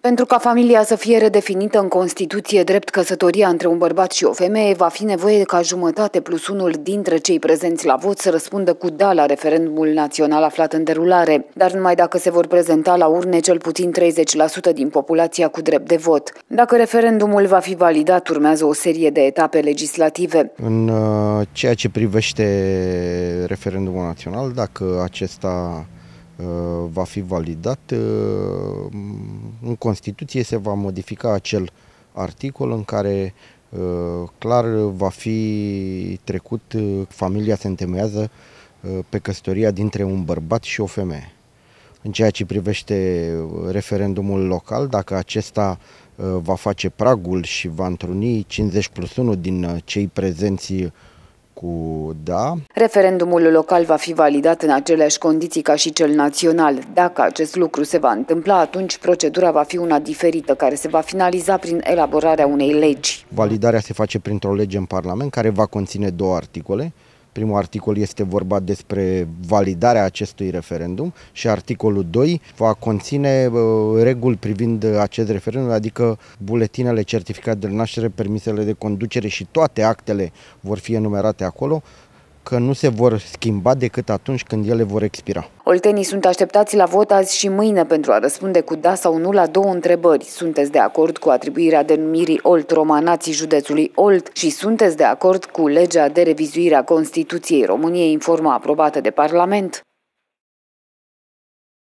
Pentru ca familia să fie redefinită în Constituție drept căsătoria între un bărbat și o femeie, va fi nevoie ca jumătate plus unul dintre cei prezenți la vot să răspundă cu da la referendumul național aflat în derulare, dar numai dacă se vor prezenta la urne cel puțin 30% din populația cu drept de vot. Dacă referendumul va fi validat, urmează o serie de etape legislative. În uh, ceea ce privește referendumul național, dacă acesta Uh, va fi validat, uh, în Constituție se va modifica acel articol în care uh, clar va fi trecut, familia se întemeiază pe căsătoria dintre un bărbat și o femeie. În ceea ce privește referendumul local, dacă acesta va face pragul și va întruni 50 plus 1 din cei prezenți cu da. Referendumul local va fi validat în aceleași condiții ca și cel național. Dacă acest lucru se va întâmpla, atunci procedura va fi una diferită, care se va finaliza prin elaborarea unei legi. Validarea se face printr-o lege în Parlament care va conține două articole. Primul articol este vorba despre validarea acestui referendum și articolul 2 va conține uh, reguli privind acest referendum, adică buletinele, certificate de naștere, permisele de conducere și toate actele vor fi enumerate acolo că nu se vor schimba decât atunci când ele vor expira. Oltenii sunt așteptați la vot azi și mâine pentru a răspunde cu da sau nu la două întrebări. Sunteți de acord cu atribuirea denumirii Olt Romanații județului Olt și sunteți de acord cu legea de revizuire a Constituției României în formă aprobată de Parlament?